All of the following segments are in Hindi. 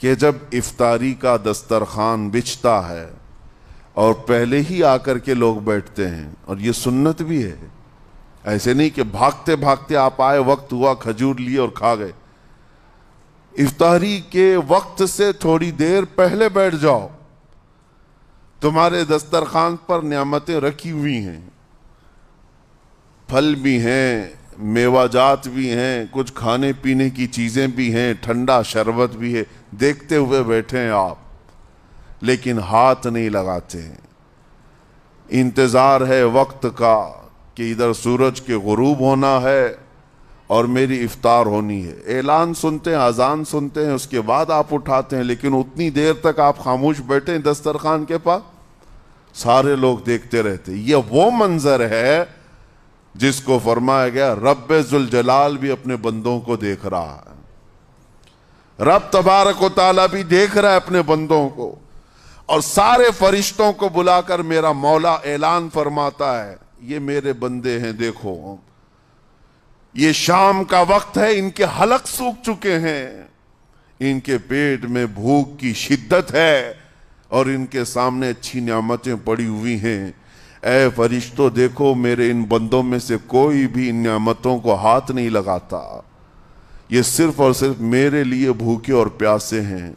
कि जब इफ्तारी का दस्तरखान बिछता है और पहले ही आकर के लोग बैठते हैं, और ये सुन्नत भी है। ऐसे नहीं कि भागते भागते आप आए, वक्त हुआ, खजूर लिए और खा गए। इफ्तारी के वक्त से थोड़ी देर पहले बैठ जाओ। तुम्हारे दस्तरखान पर नियामतें रखी हुई हैं, फल भी हैं मेवाजात भी हैं, कुछ खाने पीने की चीज़ें भी हैं, ठंडा शरबत भी है, देखते हुए बैठे हैं आप, लेकिन हाथ नहीं लगाते हैं। इंतज़ार है वक्त का कि इधर सूरज के गुरूब होना है और मेरी इफ्तार होनी है। ऐलान सुनते हैं, अजान सुनते हैं, उसके बाद आप उठाते हैं, लेकिन उतनी देर तक आप खामोश बैठे हैं दस्तरखान के पास। सारे लोग देखते रहते ये वो मंजर है जिसको फरमाया गया रब जलाल भी अपने बंदों को देख रहा है। रब तबारक ताला भी देख रहा है अपने बंदों को। और सारे फरिश्तों को बुलाकर मेरा मौला ऐलान फरमाता है, ये मेरे बंदे हैं, देखो। ये शाम का वक्त है, इनके हलक सूख चुके हैं। इनके पेट में भूख की शिद्दत है, और इनके सामने अच्छी नियामतें पड़ी हुई हैं। ए फरिश्तों, देखो मेरे इन बंदों में से कोई भी इन नियामतों को हाथ नहीं लगाता। ये सिर्फ़ और सिर्फ़ मेरे लिए भूखे और प्यासे हैं।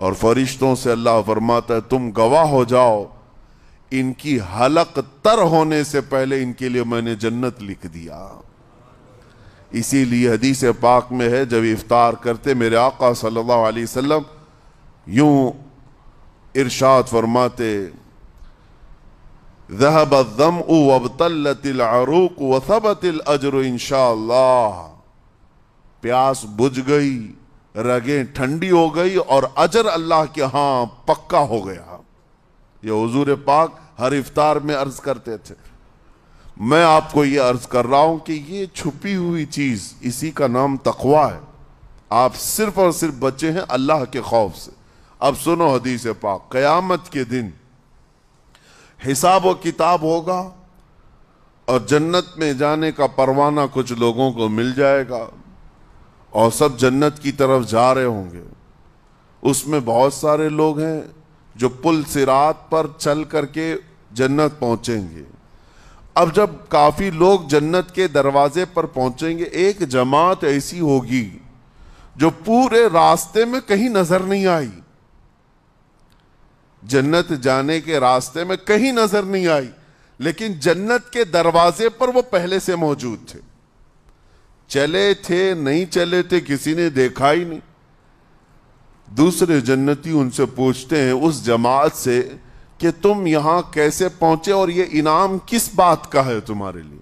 और फरिश्तों से अल्लाह फरमाता है, तुम गवाह हो जाओ। इनकी हलक तर होने से पहले इनके लिए मैंने जन्नत लिख दिया। इसीलिए हदीस पाक में है, जब इफ्तार करते मेरे आका सल्लल्लाहु अलैहि वसल्लम यूँ इरशाद फरमाते जहबम वबतलतरूक वसबतिल अजर इंशा प्यास बुझ गई, रगे ठंडी हो गई और अजर अल्लाह के यहाँ पक्का हो गया। ये हजूर पाक हर इफ्तार में अर्ज़ करते थे। मैं आपको ये अर्ज़ कर रहा हूँ कि ये छुपी हुई चीज़ इसी का नाम तकवा है। आप सिर्फ़ और सिर्फ़ बचे हैं अल्लाह के खौफ से। अब सुनो हदीस पाक, कयामत के दिन हिसाब व किताब होगा और जन्नत में जाने का परवाना कुछ लोगों को मिल जाएगा और सब जन्नत की तरफ़ जा रहे होंगे। उसमें बहुत सारे लोग हैं जो पुल सिरात पर चल करके जन्नत पहुँचेंगे। अब जब काफ़ी लोग जन्नत के दरवाजे पर पहुँचेंगे, एक जमात ऐसी होगी जो पूरे रास्ते में कहीं नज़र नहीं आई। जन्नत जाने के रास्ते में कहीं नज़र नहीं आई, लेकिन जन्नत के दरवाजे पर वो पहले से मौजूद थे। चले थे, नहीं चले थे, किसी ने देखा ही नहीं। दूसरे जन्नती उनसे पूछते हैं उस जमात से कि तुम यहाँ कैसे पहुँचे और ये इनाम किस बात का है तुम्हारे लिए?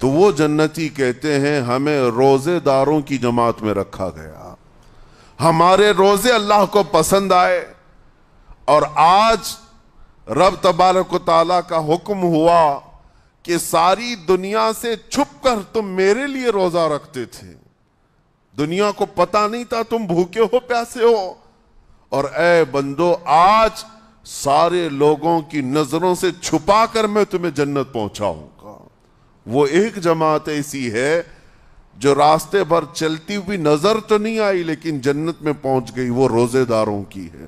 तो वो जन्नती कहते हैं, हमें रोजेदारों की जमात में रखा गया। हमारे रोज़े अल्लाह को पसंद आए और आज रब तबारक ताला का हुक्म हुआ कि सारी दुनिया से छुप कर तुम मेरे लिए रोजा रखते थे। दुनिया को पता नहीं था तुम भूखे हो, प्यासे हो। और ए बंदो, आज सारे लोगों की नज़रों से छुपा कर मैं तुम्हें जन्नत पहुंचाऊँगा। वो एक जमात ऐसी है जो रास्ते भर चलती हुई नज़र तो नहीं आई, लेकिन जन्नत में पहुँच गई, वो रोजेदारों की है।